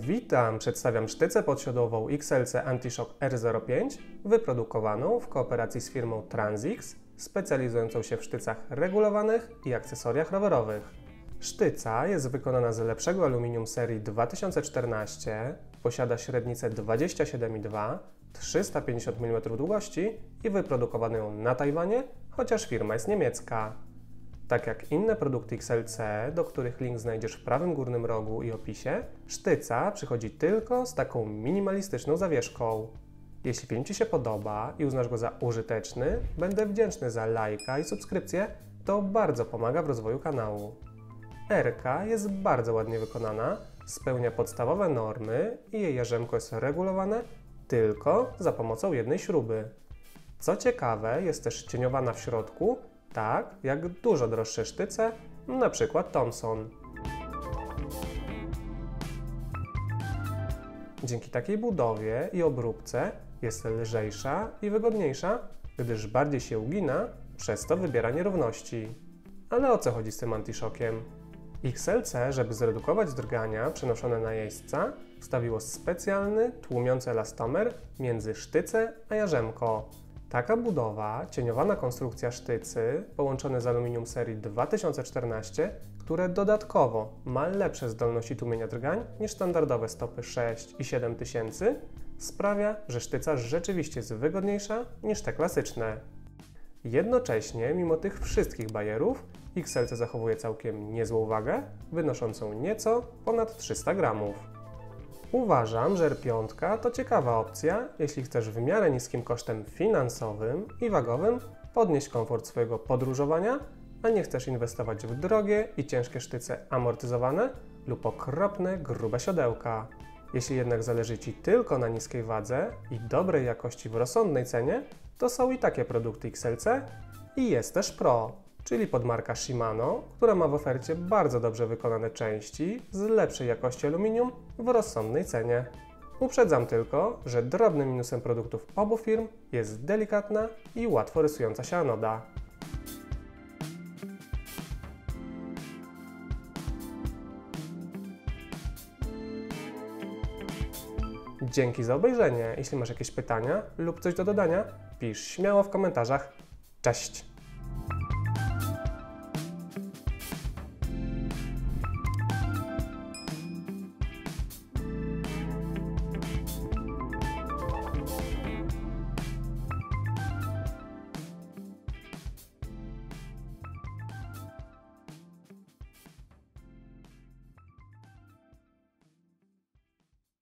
Witam, przedstawiam sztycę podsiodłową XLC Antishock R05, wyprodukowaną w kooperacji z firmą Transix, specjalizującą się w sztycach regulowanych i akcesoriach rowerowych. Sztyca jest wykonana z lepszego aluminium serii 2014, posiada średnicę 27,2, 350 mm długości i wyprodukowano ją na Tajwanie, chociaż firma jest niemiecka. Tak jak inne produkty XLC, do których link znajdziesz w prawym górnym rogu i opisie, sztyca przychodzi tylko z taką minimalistyczną zawieszką. Jeśli film Ci się podoba i uznasz go za użyteczny, będę wdzięczny za lajka i subskrypcję, to bardzo pomaga w rozwoju kanału. RK jest bardzo ładnie wykonana, spełnia podstawowe normy i jej jarzemko jest regulowane tylko za pomocą jednej śruby. Co ciekawe, jest też cieniowana w środku tak jak dużo droższe sztyce, np. Thomson. Dzięki takiej budowie i obróbce jest lżejsza i wygodniejsza, gdyż bardziej się ugina, przez to wybiera nierówności. Ale o co chodzi z tym antiszokiem? XLC, żeby zredukować drgania przenoszone na jeźdźca, wstawiło specjalny, tłumiący elastomer między sztycę a jarzemko, Taka budowa, cieniowana konstrukcja sztycy, połączone z aluminium serii 2014, które dodatkowo ma lepsze zdolności tłumienia drgań niż standardowe stopy 6 i 7000, sprawia, że sztyca rzeczywiście jest wygodniejsza niż te klasyczne. Jednocześnie, mimo tych wszystkich bajerów, XLC zachowuje całkiem niezłą wagę, wynoszącą nieco ponad 300 gramów. Uważam, że R5 to ciekawa opcja, jeśli chcesz w miarę niskim kosztem finansowym i wagowym podnieść komfort swojego podróżowania, a nie chcesz inwestować w drogie i ciężkie sztyce amortyzowane lub okropne, grube siodełka. Jeśli jednak zależy Ci tylko na niskiej wadze i dobrej jakości w rozsądnej cenie, to są i takie produkty XLC i jest też Pro czyli podmarka Shimano, która ma w ofercie bardzo dobrze wykonane części z lepszej jakości aluminium w rozsądnej cenie. Uprzedzam tylko, że drobnym minusem produktów obu firm jest delikatna i łatwo rysująca się anoda. Dzięki za obejrzenie. Jeśli masz jakieś pytania lub coś do dodania, pisz śmiało w komentarzach. Cześć!